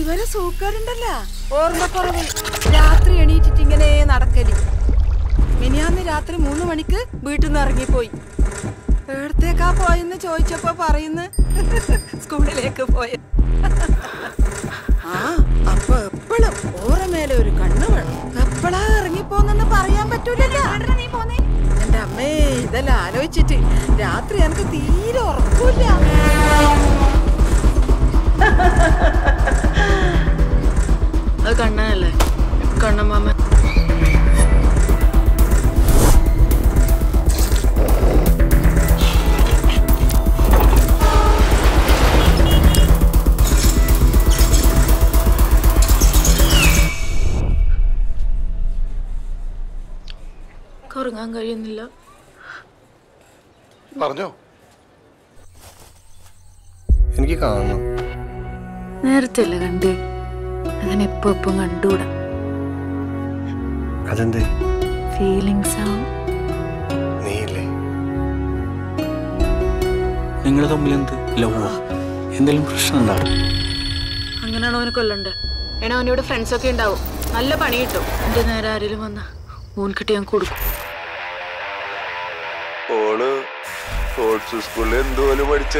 ഇവരെ സൂക്കാടുണ്ടല്ല. ഓർമ്മക്കുറവ്. രാത്രി എണീറ്റിട്ട് ഇങ്ങനെ നടക്കൽ. മിനിയാന്ന് രാത്രി മൂന്ന് മണിക്ക് വീട്ടിൽ നിന്ന് ഇറങ്ങിപ്പോയി. എവിടത്തേക്കാ പോയെന്ന് ചോദിച്ചപ്പോ പറയുന്ന സ്കൂളിലേക്ക് പോയ. ആ അപ്പൊ എപ്പോഴും ഓറമേലെ ഒരു കണ്ണ് വേണം. എപ്പോഴാ ഇറങ്ങിപ്പോന്നെന്ന് പറയാൻ പറ്റൂലല്ലോ. എന്റെ അമ്മേ ഇതെല്ലാം ആലോചിച്ചിട്ട് രാത്രി എനിക്ക് തീരെ ഉറക്കൂല കണ്ണനല്ലേ കണ്ണമാമ ഉറങ്ങാൻ കഴിയുന്നില്ല. പറഞ്ഞോ. എനിക്ക് കാണണം. നേരത്തെ അല്ലേ കണ്ടേ? ഇപ്പൊ ഇപ്പം കണ്ടുകൂടാ? അതെന്തേ? ഫീലിങ്സ് ആവും നീയില്ലേ? നിങ്ങൾ തമ്മിൽ എന്ത് ലവോ എന്തെങ്കിലും പ്രശ്നം ഉണ്ടാവും അങ്ങനെയാണോ അവനെ കൊല്ലണ്ട്. ഏണോ അവനിവിടെ ഫ്രണ്ട്സ് ഒക്കെ ഉണ്ടാവും. നല്ല പണി കിട്ടും. എന്റെ നേരെ ആരെങ്കിലും വന്ന ഊൻ കിട്ടി ഞാൻ കൊടുക്കും. ഓൾ സ്പോർട്സ് സ്കൂളിൽ എന്തുപോലെ പഠിച്ച?